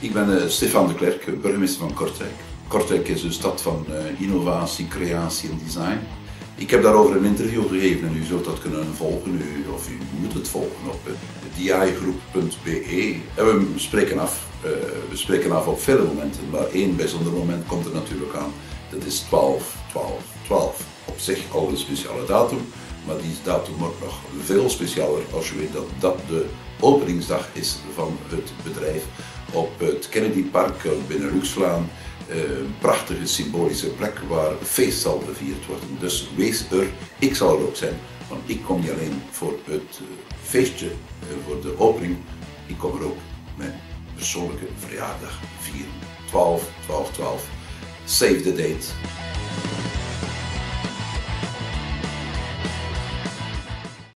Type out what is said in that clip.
Ik ben uh, Stefan de Klerk, burgemeester van Kortrijk. Kortrijk is een stad van uh, innovatie, creatie en design. Ik heb daarover een interview gegeven en u zult dat kunnen volgen, u, of u moet het volgen op uh, digroep.be. En we spreken, af, we spreken af op vele momenten, maar één bijzonder moment komt er natuurlijk aan. Dat is 12, 12, 12. Op zich al een speciale datum, maar die datum wordt nog veel specialer als je weet dat dat de openingsdag is van het bedrijf op Kennedy Park binnen Luxlaan. Een prachtige symbolische plek waar feest zal gevierd worden. Dus wees er, ik zal er ook zijn. Want ik kom niet alleen voor het feestje, voor de opening, ik kom er ook mijn persoonlijke verjaardag vieren. 12, 12, 12. Save the date.